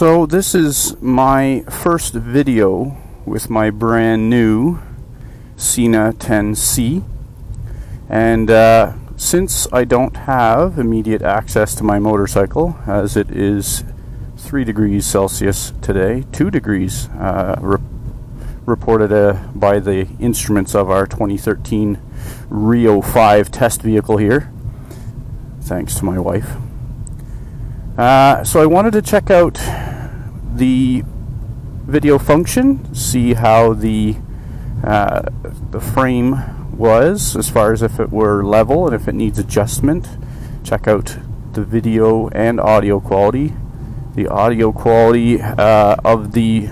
So this is my first video with my brand new Sena 10C and uh, since I don't have immediate access to my motorcycle as it is 3 degrees Celsius today, 2 degrees uh, re reported uh, by the instruments of our 2013 Rio 5 test vehicle here thanks to my wife. Uh, so I wanted to check out the video function, see how the uh, the frame was as far as if it were level and if it needs adjustment. Check out the video and audio quality. The audio quality uh, of the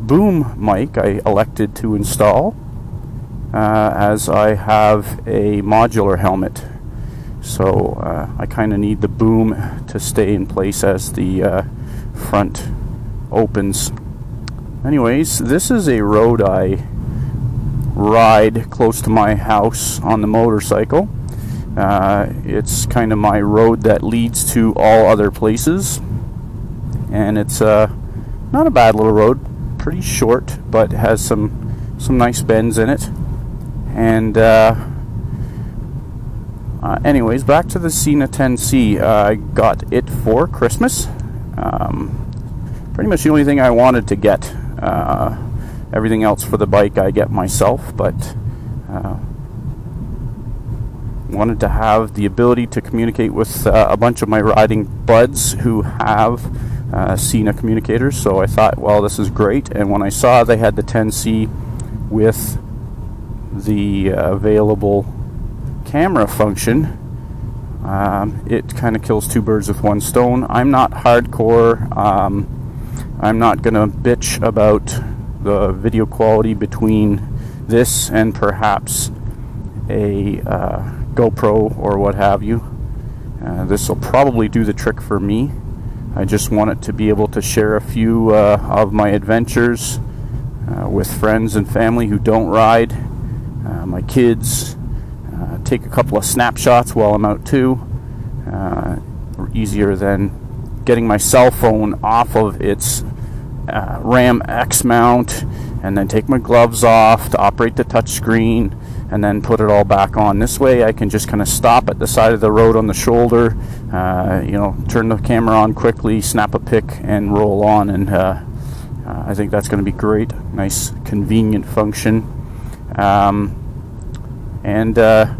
boom mic I elected to install uh, as I have a modular helmet so uh, I kind of need the boom to stay in place as the uh, front opens. Anyways, this is a road I ride close to my house on the motorcycle. Uh, it's kind of my road that leads to all other places. And it's uh, not a bad little road, pretty short, but has some, some nice bends in it. And uh, uh, anyways, back to the Sena 10C. Uh, I got it for Christmas. Um, pretty much the only thing I wanted to get. Uh, everything else for the bike I get myself, but uh, wanted to have the ability to communicate with uh, a bunch of my riding buds who have uh, Sena communicators. So I thought, well, this is great. And when I saw they had the 10C with the available camera function, um, it kind of kills two birds with one stone. I'm not hardcore. Um, I'm not going to bitch about the video quality between this and perhaps a uh, GoPro or what have you. Uh, this will probably do the trick for me. I just want it to be able to share a few uh, of my adventures uh, with friends and family who don't ride, uh, my kids, take a couple of snapshots while I'm out too. Uh, easier than getting my cell phone off of its uh, RAM X mount and then take my gloves off to operate the touchscreen and then put it all back on. This way I can just kind of stop at the side of the road on the shoulder, uh, you know, turn the camera on quickly, snap a pic and roll on and uh, uh, I think that's going to be great. Nice convenient function. Um, and uh,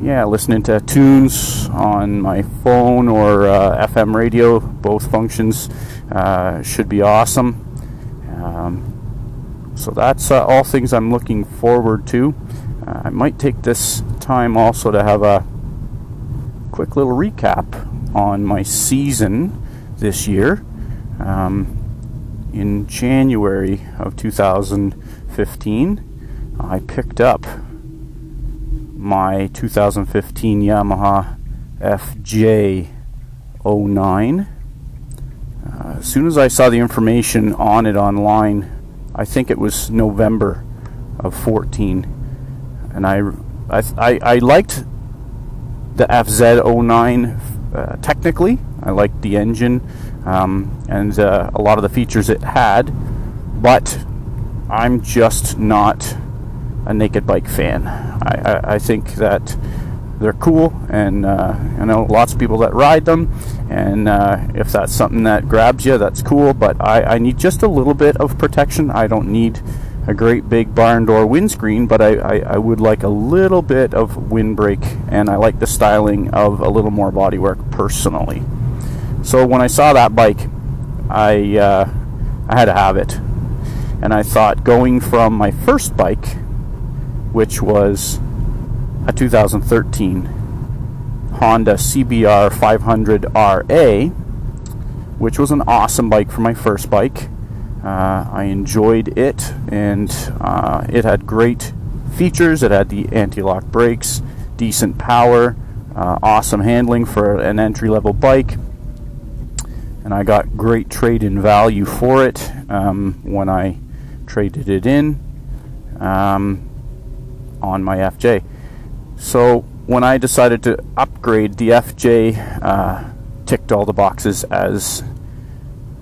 yeah, listening to tunes on my phone or uh, FM radio, both functions uh, should be awesome. Um, so that's uh, all things I'm looking forward to. Uh, I might take this time also to have a quick little recap on my season this year. Um, in January of 2015, I picked up my 2015 Yamaha FJ09. Uh, as soon as I saw the information on it online, I think it was November of 14, and I, I, I, liked the FZ09 uh, technically. I liked the engine um, and uh, a lot of the features it had, but I'm just not a naked bike fan. I, I, I think that they're cool, and uh, I know lots of people that ride them. And uh, if that's something that grabs you, that's cool. But I, I, need just a little bit of protection. I don't need a great big barn door windscreen, but I, I, I would like a little bit of windbreak, and I like the styling of a little more bodywork personally. So when I saw that bike, I uh, I had to have it, and I thought going from my first bike which was a 2013 Honda CBR 500RA, which was an awesome bike for my first bike. Uh, I enjoyed it, and uh, it had great features. It had the anti-lock brakes, decent power, uh, awesome handling for an entry-level bike, and I got great trade-in value for it um, when I traded it in. Um, on my FJ. So when I decided to upgrade, the FJ uh, ticked all the boxes as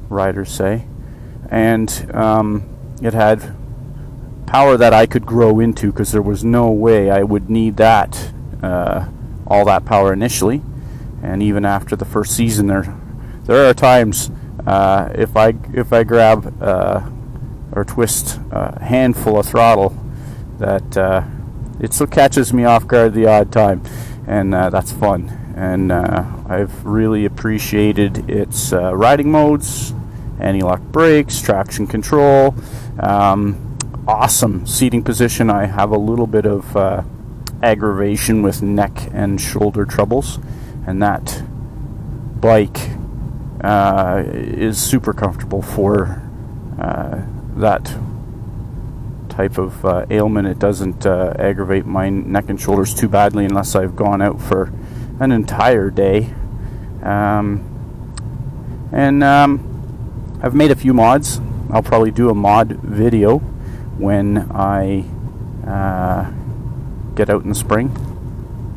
riders say. And um, it had power that I could grow into because there was no way I would need that, uh, all that power initially. And even after the first season, there, there are times uh, if I if I grab uh, or twist a handful of throttle, that uh, it still catches me off guard the odd time, and uh, that's fun. And uh, I've really appreciated its uh, riding modes, anti-lock brakes, traction control, um, awesome seating position. I have a little bit of uh, aggravation with neck and shoulder troubles, and that bike uh, is super comfortable for that type of uh, ailment. It doesn't uh, aggravate my neck and shoulders too badly unless I've gone out for an entire day. Um, and um, I've made a few mods. I'll probably do a mod video when I uh, get out in the spring.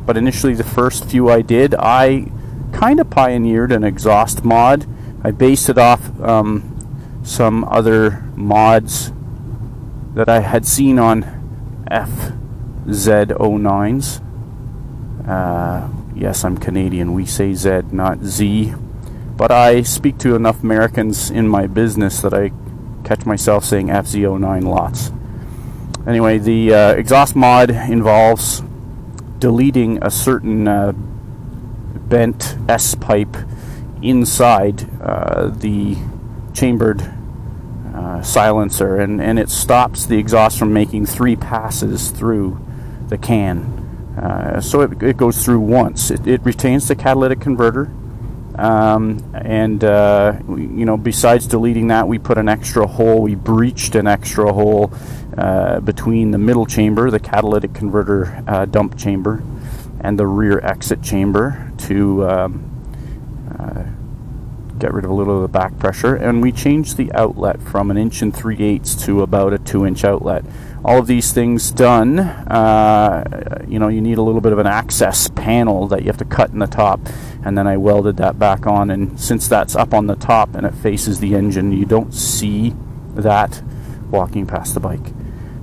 But initially, the first few I did, I kind of pioneered an exhaust mod. I based it off um, some other mods that I had seen on FZ09s. Uh, yes, I'm Canadian. We say Z, not Z. But I speak to enough Americans in my business that I catch myself saying FZ09 lots. Anyway, the uh, exhaust mod involves deleting a certain uh, bent S pipe inside uh, the chambered uh, silencer, and, and it stops the exhaust from making three passes through the can. Uh, so it, it goes through once. It, it retains the catalytic converter, um, and uh, you know, besides deleting that, we put an extra hole. We breached an extra hole uh, between the middle chamber, the catalytic converter uh, dump chamber, and the rear exit chamber to um, get rid of a little of the back pressure, and we changed the outlet from an inch and three eighths to about a two inch outlet. All of these things done, uh, you know, you need a little bit of an access panel that you have to cut in the top, and then I welded that back on. And since that's up on the top and it faces the engine, you don't see that walking past the bike.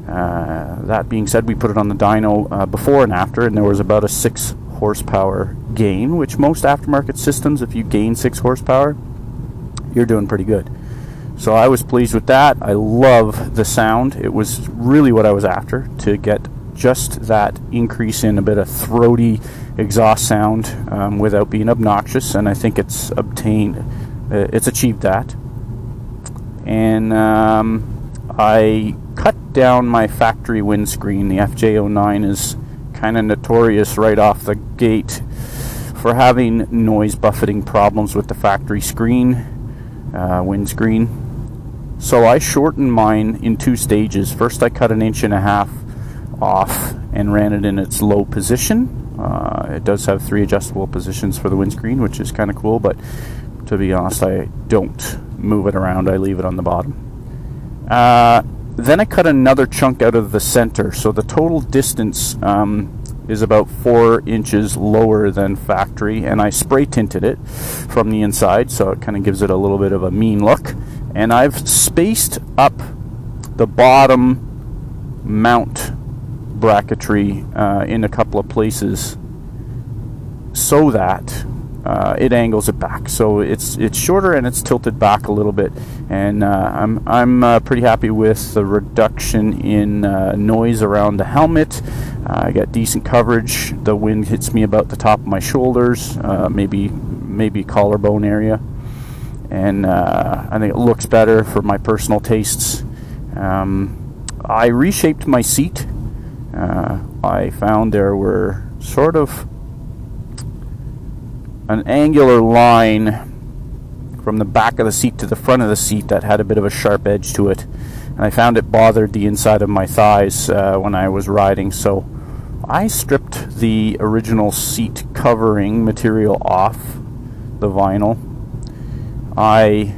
Uh, that being said, we put it on the dyno uh, before and after, and there was about a six horsepower gain, which most aftermarket systems, if you gain six horsepower, you're doing pretty good. So I was pleased with that. I love the sound. It was really what I was after to get just that increase in a bit of throaty exhaust sound um, without being obnoxious, and I think it's obtained, uh, it's achieved that. And um, I cut down my factory windscreen. The FJ09 is kind of notorious right off the gate for having noise buffeting problems with the factory screen, uh, windscreen. So I shortened mine in two stages. First, I cut an inch and a half off and ran it in its low position. Uh, it does have three adjustable positions for the windscreen, which is kind of cool, but to be honest, I don't move it around, I leave it on the bottom. Uh, then I cut another chunk out of the center, so the total distance um, is about four inches lower than factory, and I spray tinted it from the inside, so it kind of gives it a little bit of a mean look. And I've spaced up the bottom mount bracketry uh, in a couple of places so that uh, it angles it back. So it's it's shorter and it's tilted back a little bit, and uh, I'm I'm uh, pretty happy with the reduction in uh, noise around the helmet. Uh, I got decent coverage. The wind hits me about the top of my shoulders, uh, maybe maybe collarbone area, and I think it looks better for my personal tastes. Um, I reshaped my seat. I found there were sort of an angular line from the back of the seat to the front of the seat that had a bit of a sharp edge to it. And I found it bothered the inside of my thighs uh, when I was riding, so I stripped the original seat covering material off the vinyl. I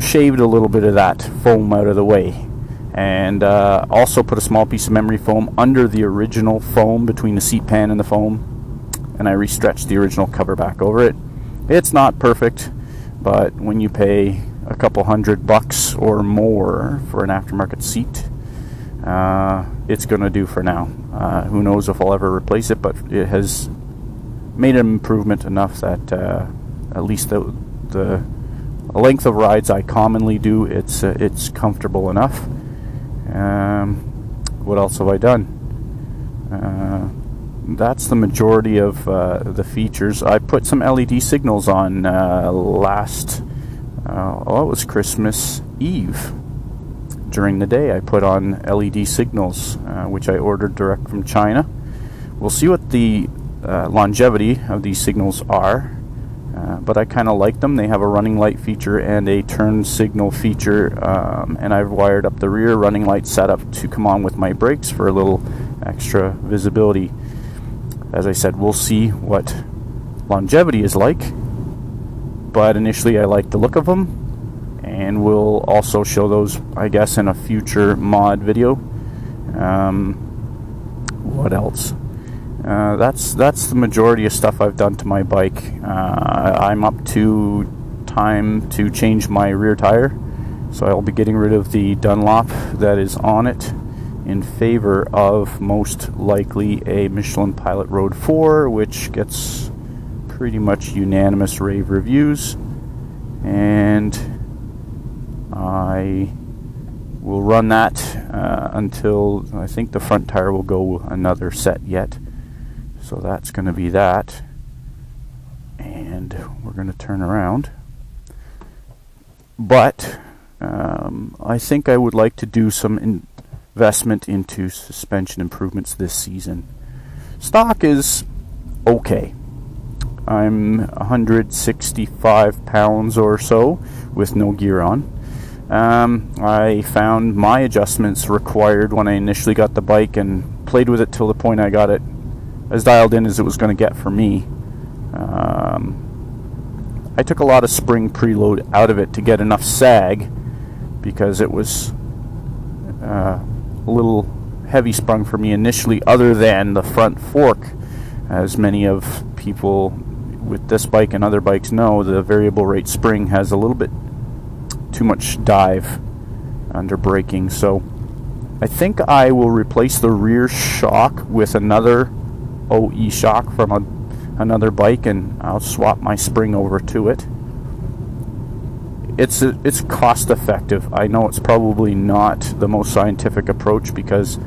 shaved a little bit of that foam out of the way and uh, also put a small piece of memory foam under the original foam between the seat pan and the foam and I restretched the original cover back over it. It's not perfect, But when you pay a couple hundred bucks or more for an aftermarket seat, uh, it's going to do for now. Uh, who knows if I'll ever replace it, but it has made an improvement enough that uh, at least the, the length of rides I commonly do, it's uh, it's comfortable enough. Um, what else have I done? Uh, that's the majority of uh, the features. I put some LED signals on last, oh, it was Christmas Eve during the day. I put on LED signals, uh, which I ordered direct from China. We'll see what the uh, longevity of these signals are, uh, but I kind of like them. They have a running light feature and a turn signal feature, um, and I've wired up the rear running light setup to come on with my brakes for a little extra visibility. As I said, we'll see what longevity is like, but initially I like the look of them and we'll also show those I guess in a future mod video. Um, what else? Uh, that's that's the majority of stuff I've done to my bike. Uh, I'm up to time to change my rear tire so I'll be getting rid of the Dunlop that is on it in favor of most likely a Michelin Pilot Road 4 which gets pretty much unanimous rave reviews and I will run that uh, until I think the front tire will go another set yet. So that's going to be that. And we're going to turn around. But um, I think I would like to do some investment into suspension improvements this season. Stock is okay. I'm 165 pounds or so with no gear on. Um, I found my adjustments required when I initially got the bike and played with it till the point I got it as dialed in as it was going to get for me. Um, I took a lot of spring preload out of it to get enough sag because it was uh, a little heavy sprung for me initially, other than the front fork. As many of people with this bike and other bikes know, the variable rate spring has a little bit too much dive under braking. So I think I will replace the rear shock with another OE shock from a, another bike and I'll swap my spring over to it. It's it's cost effective. I know it's probably not the most scientific approach because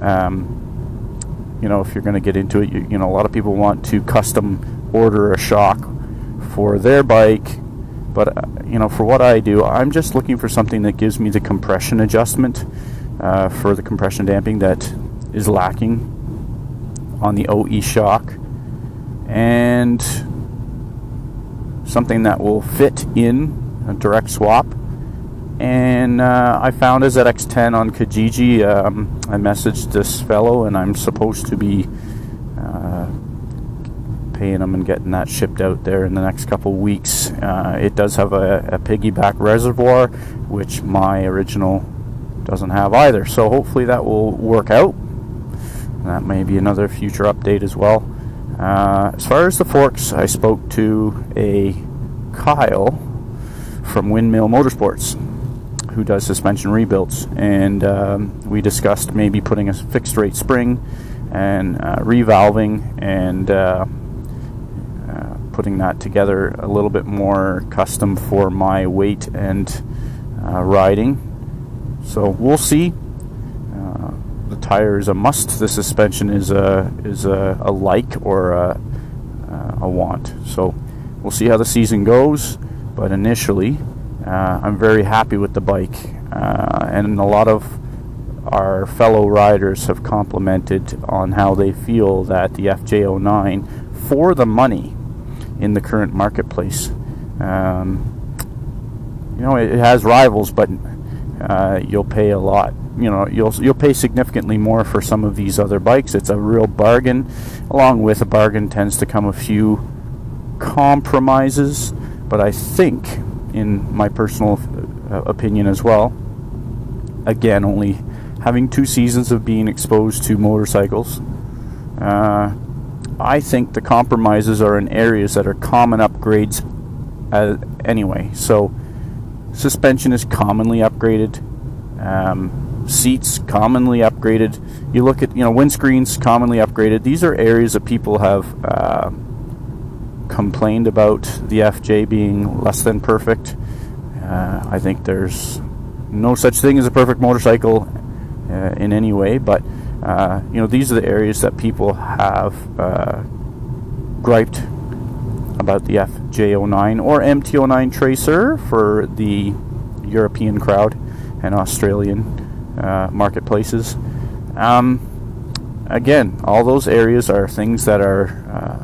um, you know if you're going to get into it you, you know a lot of people want to custom order a shock for their bike but uh, you know, for what I do, I'm just looking for something that gives me the compression adjustment uh, for the compression damping that is lacking on the OE shock, and something that will fit in a direct swap. And uh, I found a ZX10 on Kijiji. Um, I messaged this fellow, and I'm supposed to be uh, paying him and getting that shipped out there in the next couple weeks. Uh, it does have a, a, piggyback reservoir, which my original doesn't have either. So hopefully that will work out. That may be another future update as well. Uh, as far as the forks, I spoke to a Kyle from Windmill Motorsports who does suspension rebuilds, and um, we discussed maybe putting a fixed rate spring and uh, revalving and uh, putting that together a little bit more custom for my weight and uh, riding. So we'll see. Uh, the tire is a must. The suspension is a is a, a like or a, uh, a want. So we'll see how the season goes. But initially, uh, I'm very happy with the bike, uh, and a lot of our fellow riders have complimented on how they feel that the FJ09 for the money in the current marketplace. Um, you know, it, it, has rivals, but uh, you'll pay a lot. You know, you'll you'll pay significantly more for some of these other bikes. It's a real bargain. Along with a bargain tends to come a few compromises, but I think, in my personal uh, opinion as well, again, only having two seasons of being exposed to motorcycles. Uh, I think the compromises are in areas that are common upgrades uh, anyway. So suspension is commonly upgraded. Um, seats commonly upgraded. You look at you know windscreens commonly upgraded. These are areas that people have uh, complained about the FJ being less than perfect. Uh, I think there's no such thing as a perfect motorcycle uh, in any way, but uh, you know these are the areas that people have uh, griped about the FJ09 or MT09 Tracer for the European crowd and Australian uh, marketplaces. Um, again, all those areas are things that are uh,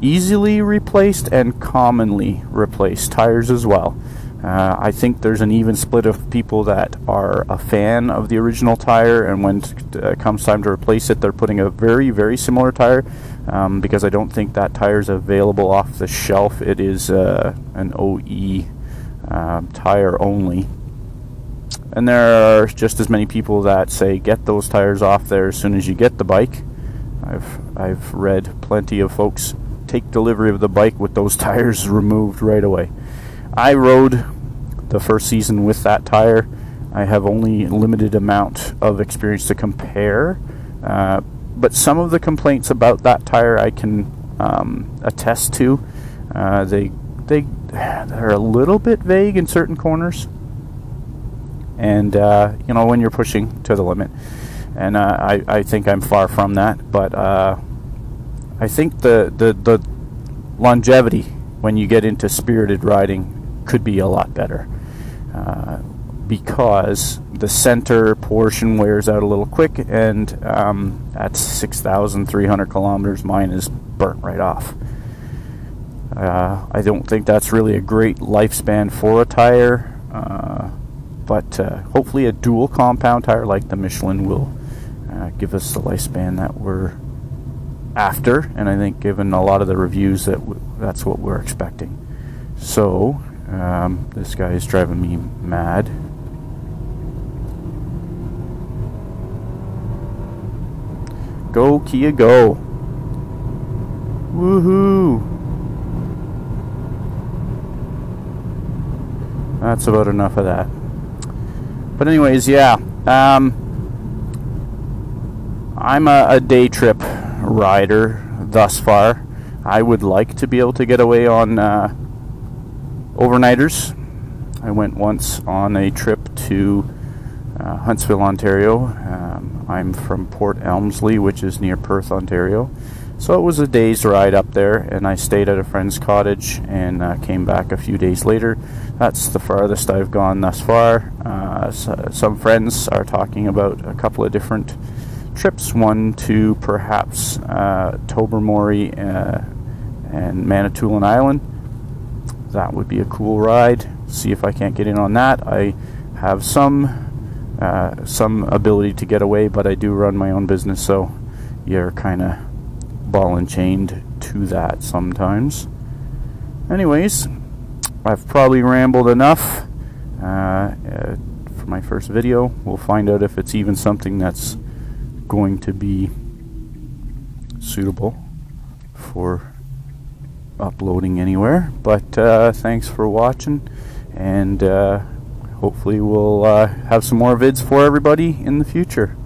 easily replaced and commonly replaced. Tires as well. Uh, I think there's an even split of people that are a fan of the original tire, and when it uh, comes time to replace it, they're putting a very, very similar tire um, because I don't think that tire is available off the shelf. It is uh, an OE um, tire only. And there are just as many people that say get those tires off there as soon as you get the bike. I've I've read plenty of folks take delivery of the bike with those tires removed right away. I rode the first season with that tire. I have only limited amount of experience to compare, uh, but some of the complaints about that tire I can um, attest to. Uh, they they they're a little bit vague in certain corners, and uh, you know when you're pushing to the limit. And uh, I I think I'm far from that, but uh, I think the the the longevity when you get into spirited riding could be a lot better uh, because the center portion wears out a little quick, and um, at 6,300 kilometers, mine is burnt right off. Uh, I don't think that's really a great lifespan for a tire, uh, but uh, hopefully a dual compound tire like the Michelin will uh, give us the lifespan that we're after, and I think given a lot of the reviews that that's what we're expecting. So um, this guy is driving me mad. Go, Kia, go. Woohoo! That's about enough of that. But anyways, yeah. Um, I'm a, a day trip rider thus far. I would like to be able to get away on uh, overnighters. I went once on a trip to uh, Huntsville, Ontario. Um, I'm from Port Elmsley, which is near Perth, Ontario. So it was a day's ride up there, and I stayed at a friend's cottage and uh, came back a few days later. That's the farthest I've gone thus far. Uh, so some friends are talking about a couple of different trips one to perhaps uh, Tobermory uh, and Manitoulin Island that would be a cool ride. See if I can't get in on that. I have some uh, some ability to get away, but I do run my own business, so you're kind of ball and chained to that sometimes. Anyways, I've probably rambled enough uh, uh, for my first video. We'll find out if it's even something that's going to be suitable for uploading anywhere. But uh, thanks for watching, and uh, hopefully we'll uh, have some more vids for everybody in the future.